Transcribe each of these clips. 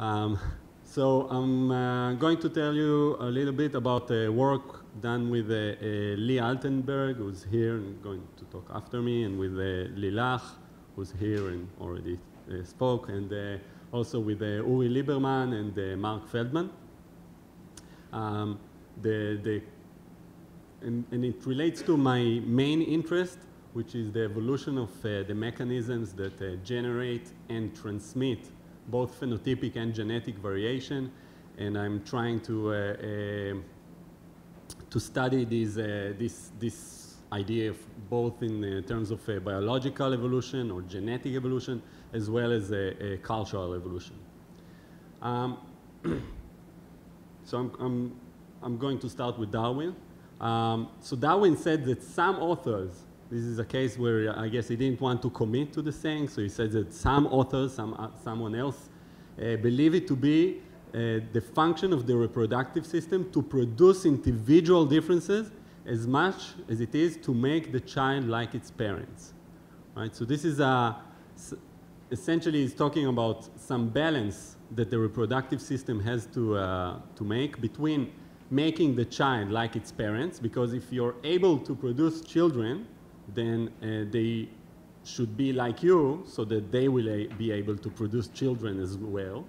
Um, so I'm uh, going to tell you a little bit about the work done with uh, uh, Lee Altenberg, who's here and going to talk after me, and with uh, Lilach, who's here and already spoke, and also with Uri Lieberman and Mark Feldman. Um, the, the, and, and it relates to my main interest, which is the evolution of uh, the mechanisms that uh, generate and transmit both phenotypic and genetic variation. And I'm trying to, uh, uh, to study these, uh, this, this idea of both in uh, terms of biological evolution or genetic evolution, as well as uh, cultural evolution. Um, so I'm, I'm, I'm going to start with Darwin. Um, so Darwin said that some authors, this is a case where I guess he didn't want to commit to the thing, so he said that some authors, some, uh, someone else, uh, believe it to be uh, the function of the reproductive system to produce individual differences as much as it is to make the child like its parents. Right? So this is a, essentially is talking about some balance that the reproductive system has to, uh, to make between making the child like its parents, because if you're able to produce children, then uh, they should be like you so that they will be able to produce children as well.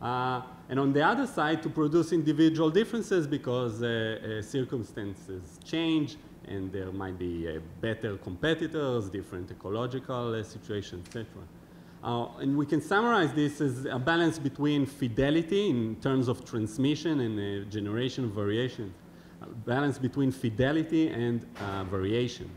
Uh, and on the other side, to produce individual differences because uh, uh circumstances change and there might be uh, better competitors, different ecological uh, situations, etc. Uh, and we can summarize this as a balance between fidelity in terms of transmission and uh, generation of variation, a balance between fidelity and uh, variation.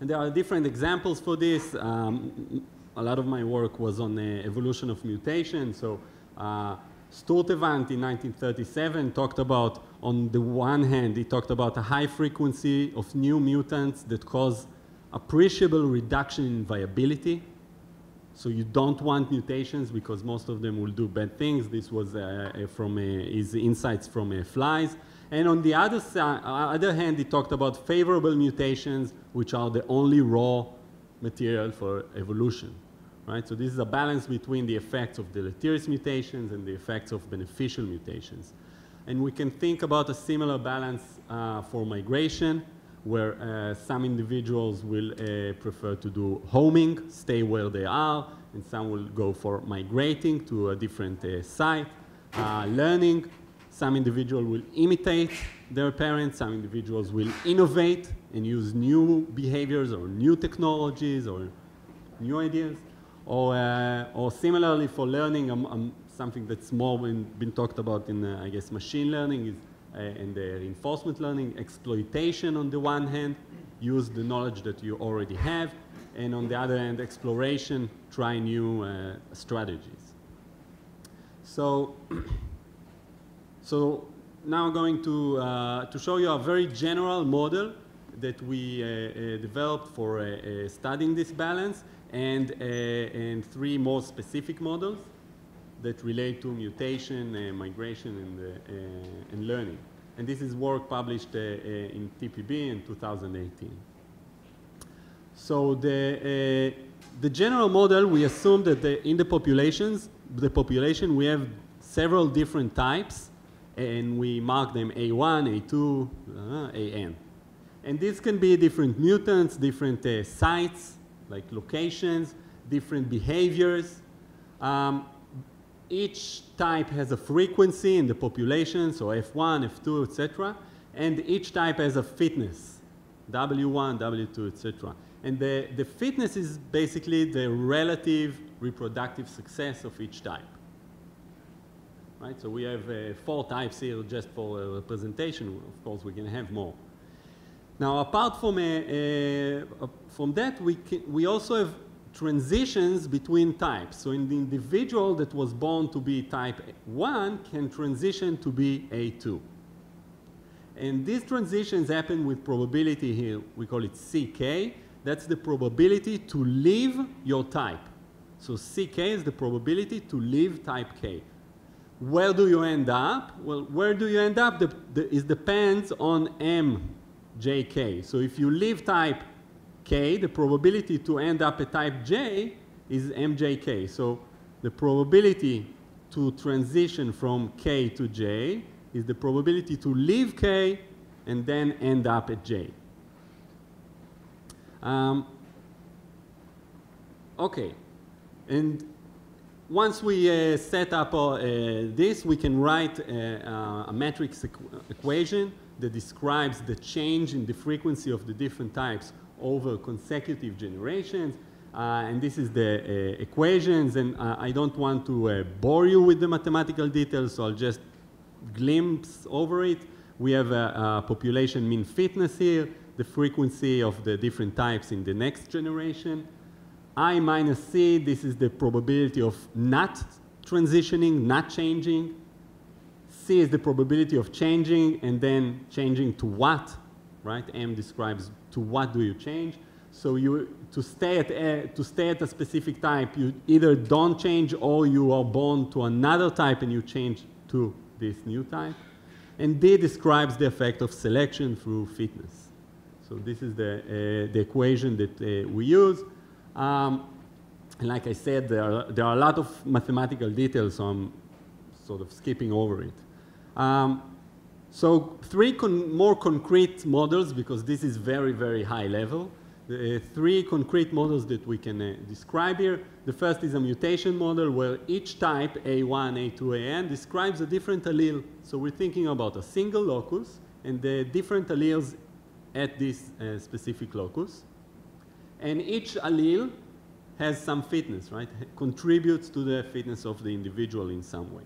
And there are different examples for this. Um, a lot of my work was on the evolution of mutation. So uh, Sturtevant in 1937 talked about, on the one hand, he talked about a high frequency of new mutants that cause appreciable reduction in viability so you don't want mutations because most of them will do bad things. This was uh, uh from uh, his insights from uh, flies. And on the other, side, other hand, he talked about favorable mutations, which are the only raw material for evolution. Right? So this is a balance between the effects of deleterious mutations and the effects of beneficial mutations. And we can think about a similar balance uh, for migration, where uh, some individuals will uh, prefer to do homing, stay where they are, and some will go for migrating to a different uh, site. Uh, learning, some individuals will imitate their parents, some individuals will innovate and use new behaviors or new technologies or new ideas. Or, uh, or similarly for learning, um, um, something that's more been, been talked about in, I guess, machine learning is uh, and the reinforcement learning, exploitation on the one hand, use the knowledge that you already have, and on the other hand, exploration, try new uh, strategies. So, so now I'm going to, uh, to show you a very general model that we uh, uh, developed for uh, studying this balance and, and three more specific models that relate to mutation, uh, migration, and, uh, and learning. And this is work published uh, in TPB in 2018. So the, the general model, we assume that the, in the populations, the population, we have several different types, and we mark them A1, A2, uh, AN. And these can be different mutants, different uh, sites, like locations, different behaviors. Um, each type has a frequency in the population, so F1, F2, etc. And each type has a fitness, W1, W2, etc. And the, the fitness is basically the relative reproductive success of each type. Right, so we have uh, four types here just for a representation. Of course, we can have more. Now, apart from, uh, uh, from that, we, can, we also have transitions between types. So in the individual that was born to be type 1 can transition to be A2. And these transitions happen with probability here. We call it CK. That's the probability to leave your type. So CK is the probability to leave type K. Where do you end up? Well, where do you end up? The, the, it depends on MJK. So if you leave type K, the probability to end up at type J is MJK. So the probability to transition from K to J is the probability to leave K and then end up at J. Um, okay, and once we uh, set up uh, this, we can write uh, a matrix equ equation that describes the change in the frequency of the different types over consecutive generations. Uh, and this is the uh, equations, and uh, I don't want to bore you with the mathematical details, so I'll just glimpse over it. We have a, a population mean fitness here, the frequency of the different types in the next generation. I minus C, this is the probability of not transitioning, not changing. C is the probability of changing and then changing to what, right? M describes to what do you change. So you, to, stay at a, to stay at a specific type, you either don't change or you are born to another type and you change to this new type. And D describes the effect of selection through fitness. So this is the, uh, the equation that uh, we use. Um, and like I said, there are, there are a lot of mathematical details, so I'm sort of skipping over it. Um, so three con more concrete models, because this is very, very high level. Uh, three concrete models that we can uh, describe here. The first is a mutation model where each type, A1, A2, AN, describes a different allele. So we're thinking about a single locus and the different alleles at this uh, specific locus. And each allele has some fitness, right? Contributes to the fitness of the individual in some way.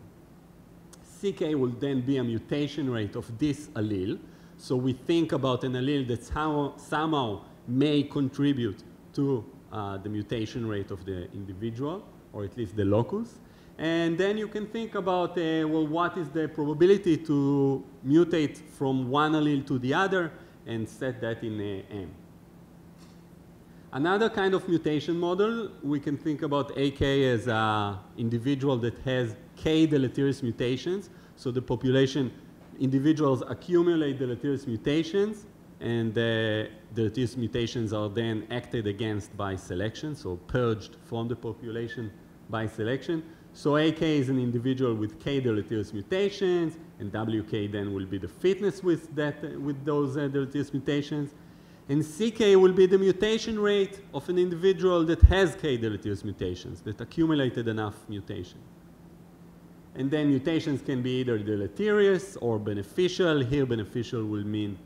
CK will then be a mutation rate of this allele. So we think about an allele that somehow may contribute to uh, the mutation rate of the individual, or at least the locus. And then you can think about, uh, well, what is the probability to mutate from one allele to the other and set that in M. Another kind of mutation model, we can think about AK as an individual that has K deleterious mutations. So the population, individuals accumulate deleterious mutations and the deleterious mutations are then acted against by selection, so purged from the population by selection. So AK is an individual with K deleterious mutations, and WK then will be the fitness with, that, uh, with those uh, deleterious mutations. And CK will be the mutation rate of an individual that has K deleterious mutations, that accumulated enough mutation. And then mutations can be either deleterious or beneficial. Here beneficial will mean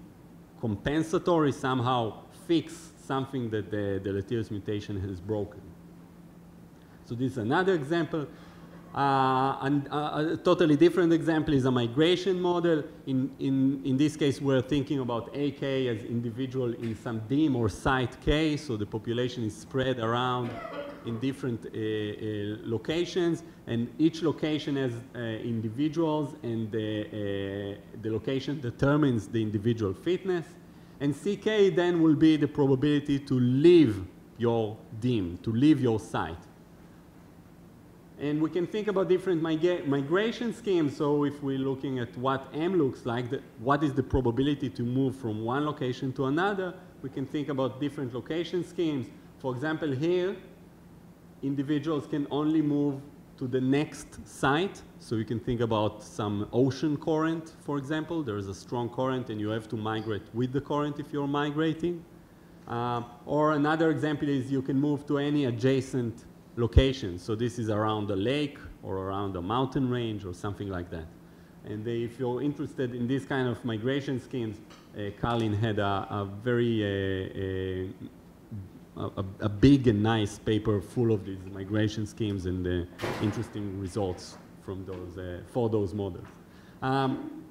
compensatory, somehow fix something that the deleterious mutation has broken. So this is another example. Uh, and uh, a totally different example is a migration model. In, in, in this case, we're thinking about AK as individual in some deme or site K, so the population is spread around in different uh, uh locations, and each location has uh, individuals, and the, the location determines the individual fitness. And CK then will be the probability to leave your deme, to leave your site. And we can think about different migra migration schemes. So if we're looking at what M looks like, the, what is the probability to move from one location to another, we can think about different location schemes. For example, here, individuals can only move to the next site. So you can think about some ocean current, for example. There is a strong current and you have to migrate with the current if you're migrating. Uh, or another example is you can move to any adjacent location. So this is around a lake or around a mountain range or something like that. And if you're interested in this kind of migration schemes, uh, Karlin had a, a very uh, uh, a, a, big and nice paper full of these migration schemes and the interesting results from those uh, for those models. Um,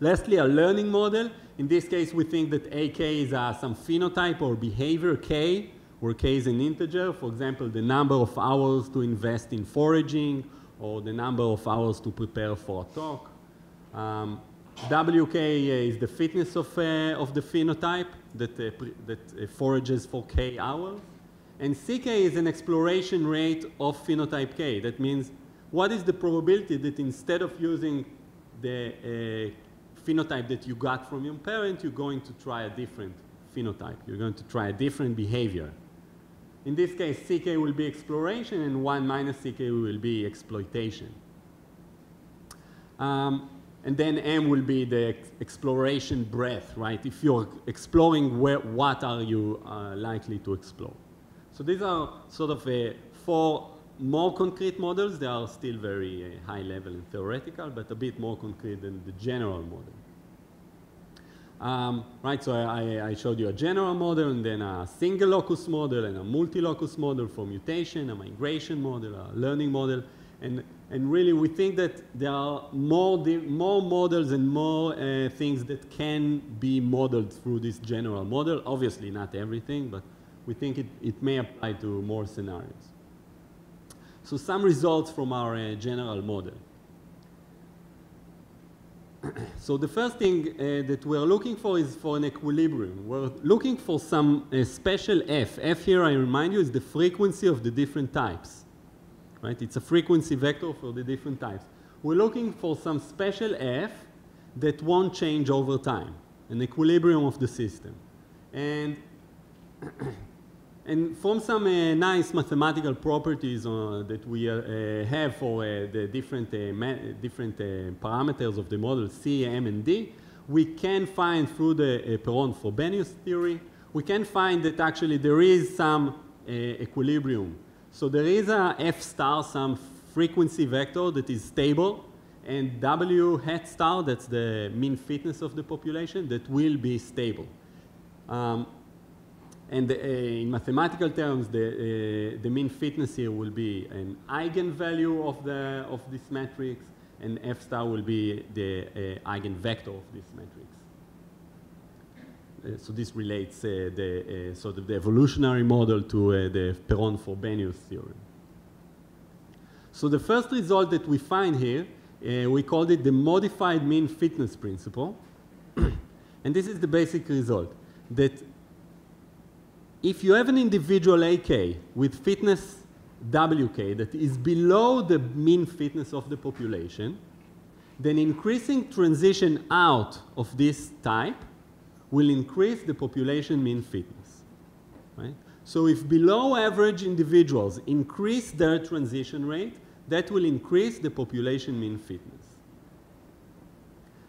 lastly, a learning model. In this case, we think that AK is uh, some phenotype or behavior K where k is an integer, for example, the number of hours to invest in foraging or the number of hours to prepare for a talk. Um, WK is the fitness of, uh, of the phenotype that, uh, that uh, forages for k hours. And CK is an exploration rate of phenotype K. That means what is the probability that instead of using the phenotype that you got from your parent, you're going to try a different phenotype. You're going to try a different behavior. In this case, CK will be exploration, and 1 minus CK will be exploitation. Um, and then M will be the ex exploration breadth, right? If you're exploring where, what are you uh, likely to explore. So these are sort of uh, four more concrete models. They are still very uh, high level and theoretical, but a bit more concrete than the general model. Um, right, so I, I, showed you a general model and then a single locus model and a multi-locus model for mutation, a migration model, a learning model. And, and really we think that there are more, more models and more uh, things that can be modeled through this general model. Obviously not everything, but we think it, it may apply to more scenarios. So some results from our uh, general model. so the first thing uh, that we're looking for is for an equilibrium. We're looking for some uh, special f. f here, I remind you, is the frequency of the different types. Right? It's a frequency vector for the different types. We're looking for some special f that won't change over time, an equilibrium of the system. And And from some uh, nice mathematical properties uh, that we uh, uh have for uh, the different, uh, different parameters of the model C, M, and D, we can find through the Perron-Frobenius theory, we can find that actually there is some equilibrium. So there is a F star, some frequency vector that is stable, and W hat star, that's the mean fitness of the population, that will be stable. Um, and uh, in mathematical terms, the, uh, the mean fitness here will be an eigenvalue of, the, of this matrix, and F star will be the uh, eigenvector of this matrix. Uh, so this relates uh, the, uh, sort of the evolutionary model to the Perron-Frobenius theorem. So the first result that we find here, we called it the modified mean fitness principle. and this is the basic result, that if you have an individual AK with fitness WK that is below the mean fitness of the population, then increasing transition out of this type will increase the population mean fitness. Right? So if below average individuals increase their transition rate, that will increase the population mean fitness.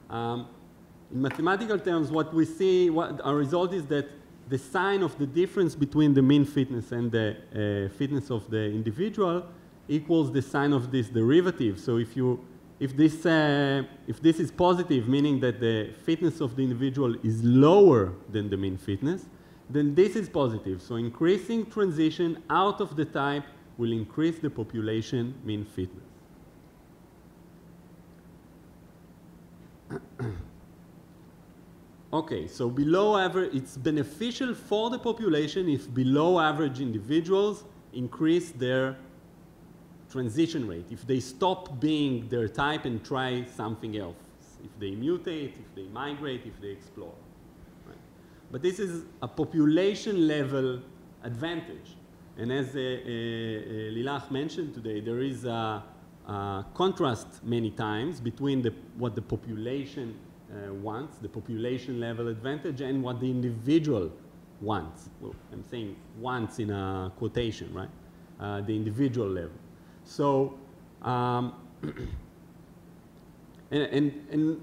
Um, in mathematical terms, what we see, what our result is that the sign of the difference between the mean fitness and the uh, fitness of the individual equals the sign of this derivative. So if you if this, uh, if this is positive, meaning that the fitness of the individual is lower than the mean fitness, then this is positive. So increasing transition out of the type will increase the population mean fitness. Okay, so below average, it's beneficial for the population if below average individuals increase their transition rate, if they stop being their type and try something else, if they mutate, if they migrate, if they explore. Right? But this is a population level advantage. And as uh, uh, uh, Lilach mentioned today, there is a, a contrast many times between the, what the population uh, wants, the population level advantage, and what the individual wants. Well, I'm saying wants in a quotation, right? Uh, the individual level. So, um, and, and, and,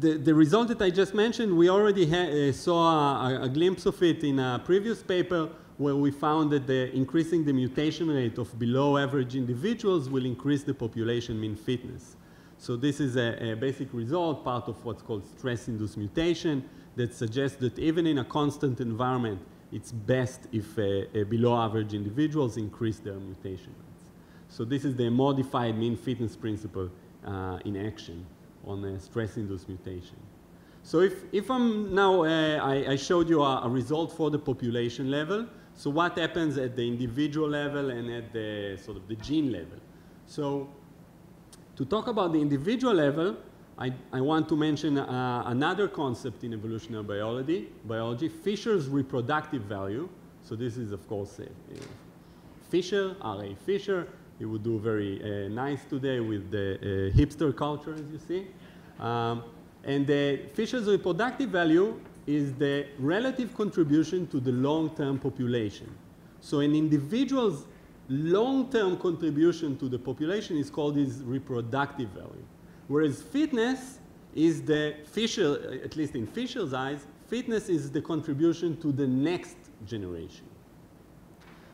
the, the result that I just mentioned, we already uh, saw a, a, glimpse of it in a previous paper where we found that the increasing the mutation rate of below average individuals will increase the population mean fitness. So this is a, a basic result, part of what's called stress-induced mutation, that suggests that even in a constant environment, it's best if uh, uh, below average individuals increase their mutation rates. So this is the modified mean fitness principle uh, in action on a stress-induced mutation. So if, if I'm now, uh, I, I, showed you a, a, result for the population level. So what happens at the individual level and at the sort of the gene level? So to talk about the individual level, I, I want to mention uh, another concept in evolutionary biology, biology, Fisher's reproductive value. So this is, of course, uh, Fisher, R.A. Fisher. He would do very uh, nice today with the uh, hipster culture, as you see. Um, and the Fisher's reproductive value is the relative contribution to the long-term population. So an individual's long-term contribution to the population is called its reproductive value. Whereas fitness is the Fisher, at least in Fisher's eyes, fitness is the contribution to the next generation.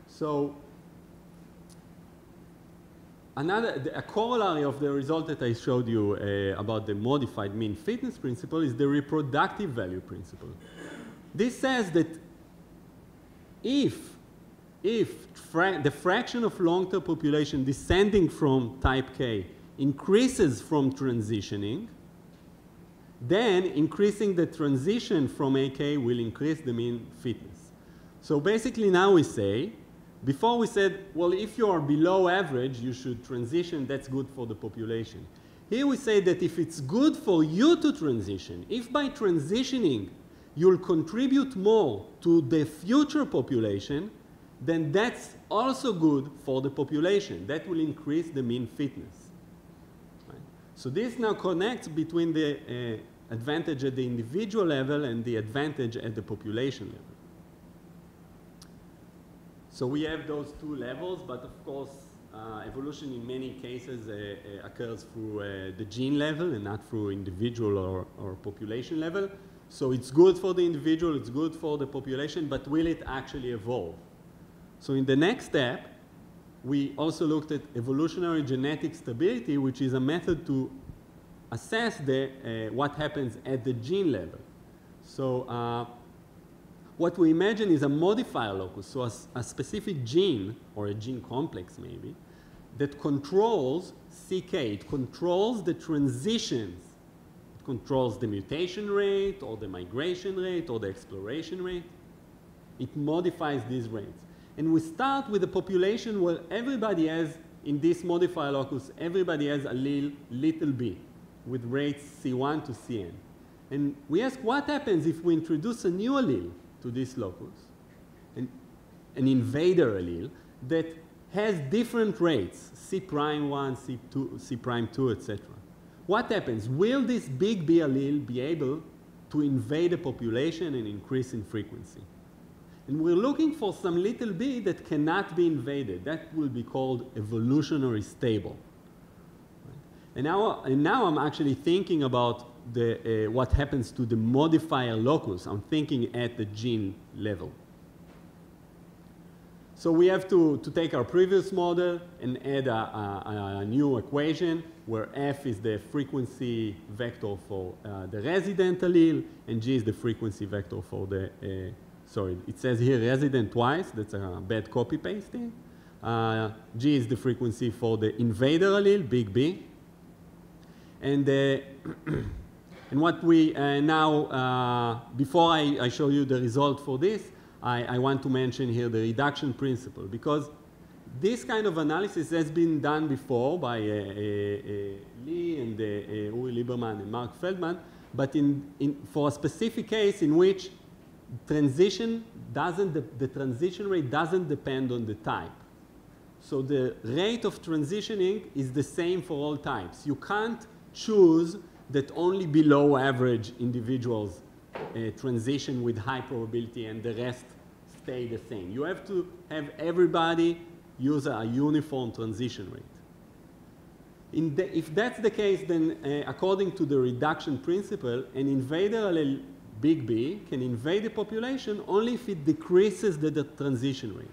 So another, a corollary of the result that I showed you uh, about the modified mean fitness principle is the reproductive value principle. This says that if, if fra the fraction of long-term population descending from type K increases from transitioning, then increasing the transition from AK will increase the mean fitness. So basically now we say, before we said, well, if you are below average, you should transition, that's good for the population. Here we say that if it's good for you to transition, if by transitioning you'll contribute more to the future population, then that's also good for the population. That will increase the mean fitness. So this now connects between the uh, advantage at the individual level and the advantage at the population level. So we have those two levels, but of course, uh, evolution in many cases uh, uh occurs through uh, the gene level and not through individual or, or population level. So it's good for the individual, it's good for the population, but will it actually evolve? So in the next step, we also looked at evolutionary genetic stability, which is a method to assess the, uh, what happens at the gene level. So uh, what we imagine is a modifier locus, so a, a, specific gene, or a gene complex maybe, that controls CK. It controls the transitions. It controls the mutation rate, or the migration rate, or the exploration rate. It modifies these rates. And we start with a population where everybody has, in this modifier locus, everybody has allele little b with rates C1 to Cn. And we ask what happens if we introduce a new allele to this locus, an, an invader allele that has different rates, C prime 1, C2, C prime 2, etc. What happens? Will this big B allele be able to invade a population and increase in frequency? And we're looking for some little b that cannot be invaded. That will be called evolutionary stable. And, now, and now I'm actually thinking about the, uh, what happens to the modifier locus. I'm thinking at the gene level. So we have to, to take our previous model and add a, a, a new equation where f is the frequency vector for uh, the resident allele and g is the frequency vector for the uh, sorry, it says here resident twice, that's a bad copy pasting. Uh, G is the frequency for the invader allele, big B. And, uh, and what we uh, now, uh, before I, I, show you the result for this, I, I, want to mention here the reduction principle because this kind of analysis has been done before by uh, uh, Lee and Uri Lieberman and Mark Feldman, but in, in, for a specific case in which transition doesn't, the transition rate doesn't depend on the type. So the rate of transitioning is the same for all types. You can't choose that only below average individuals uh, transition with high probability and the rest stay the same. You have to have everybody use a uniform transition rate. The, if that's the case, then uh, according to the reduction principle, an invader allele big B can invade the population only if it decreases the, the transition rate.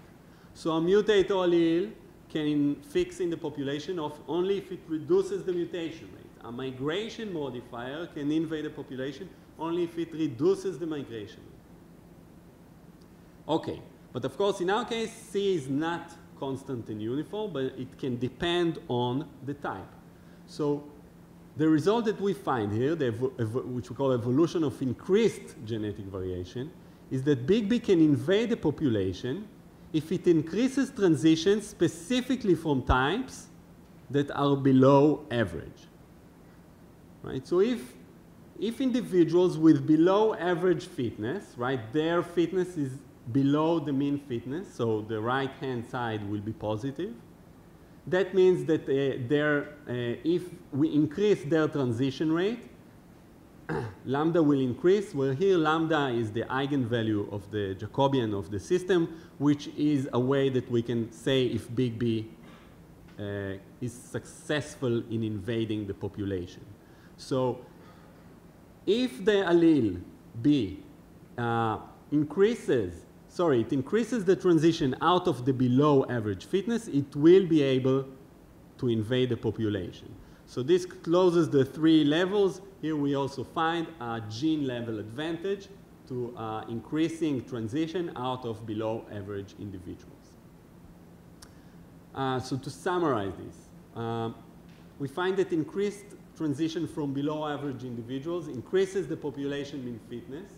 So a mutator allele can fix in the population of only if it reduces the mutation rate. A migration modifier can invade a population only if it reduces the migration. Okay, but of course in our case C is not constant and uniform, but it can depend on the type. So the result that we find here, which we call evolution of increased genetic variation, is that big B can invade the population if it increases transitions specifically from types that are below average. Right? So if, if individuals with below average fitness, right, their fitness is below the mean fitness, so the right hand side will be positive, that means that uh, their, uh, if we increase their transition rate, lambda will increase, where here lambda is the eigenvalue of the Jacobian of the system, which is a way that we can say if big B uh, is successful in invading the population. So if the allele B uh, increases, sorry, it increases the transition out of the below average fitness, it will be able to invade the population. So this closes the three levels. Here we also find a gene level advantage to uh, increasing transition out of below average individuals. Uh, so to summarize this, uh, we find that increased transition from below average individuals increases the population mean fitness.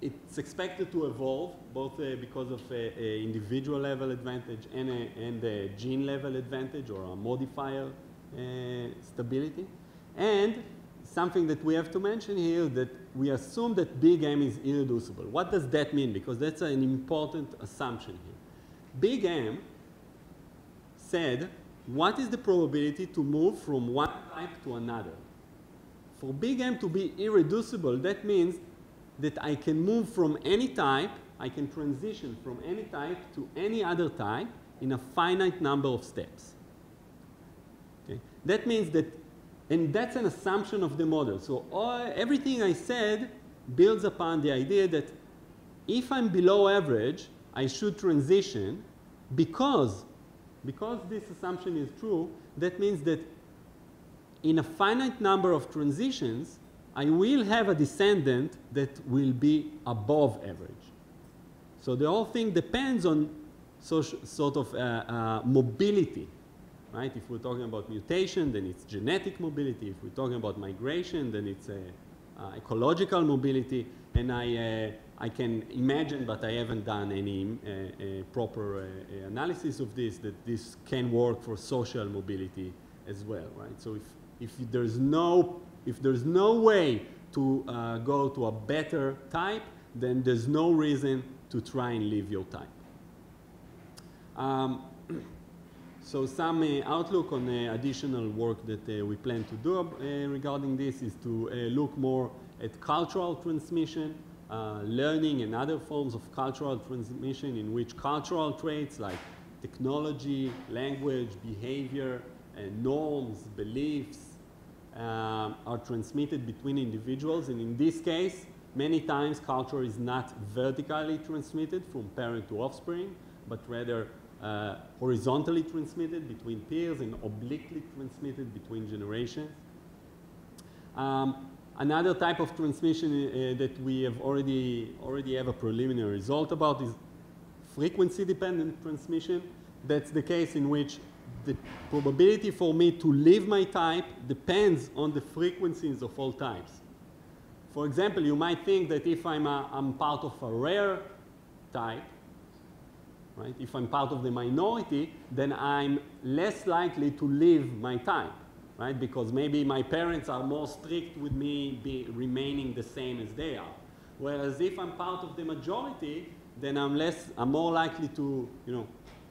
It's expected to evolve both uh, because of a, a, individual level advantage and a, and a gene level advantage or a modifier uh, stability. And something that we have to mention here that we assume that big M is irreducible. What does that mean? Because that's an important assumption here. Big M said, what is the probability to move from one type to another? For big M to be irreducible, that means that I can move from any type, I can transition from any type to any other type in a finite number of steps. Okay? That means that and that's an assumption of the model. So all, everything I said builds upon the idea that if I'm below average, I should transition because, because this assumption is true, that means that in a finite number of transitions, I will have a descendant that will be above average. So the whole thing depends on sort of uh, uh, mobility right? If we're talking about mutation, then it's genetic mobility. If we're talking about migration, then it's uh, ecological mobility. And I, uh, I can imagine, but I haven't done any uh, proper uh, analysis of this, that this can work for social mobility as well, right? So if, if there's no, if there's no way to uh, go to a better type, then there's no reason to try and leave your type. Um, so some uh, outlook on uh, additional work that uh, we plan to do regarding this is to look more at cultural transmission, learning and other forms of cultural transmission in which cultural traits like technology, language, behavior, and norms, beliefs uh, are transmitted between individuals. And in this case, many times culture is not vertically transmitted from parent to offspring, but rather uh, horizontally transmitted between peers and obliquely transmitted between generations. Um, another type of transmission uh, that we have already, already have a preliminary result about is frequency-dependent transmission. That's the case in which the probability for me to leave my type depends on the frequencies of all types. For example, you might think that if I'm, a, I'm part of a rare type, right? If I'm part of the minority, then I'm less likely to leave my type, right? Because maybe my parents are more strict with me be remaining the same as they are. Whereas if I'm part of the majority, then I'm less, I'm more likely to, you know,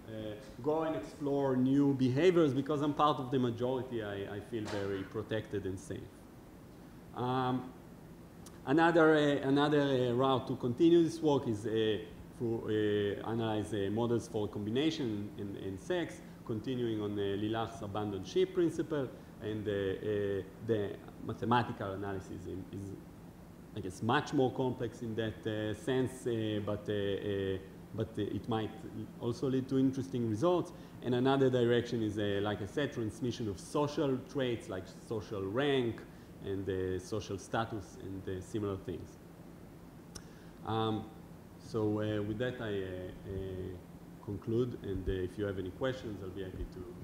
uh, go and explore new behaviors because I'm part of the majority. I, I feel very protected and safe. Um, another uh, another uh, route to continue this work is uh, to uh, analyze uh, models for combination in, in, sex, continuing on uh, Lilach's abandoned ship principle, and the mathematical analysis is, I guess, much more complex in that sense, but but uh, it might also lead to interesting results. And another direction is, uh, like I said, transmission of social traits like social rank and uh, social status and similar things. Um, so uh, with that, I uh, uh, conclude, and if you have any questions, I'll be happy to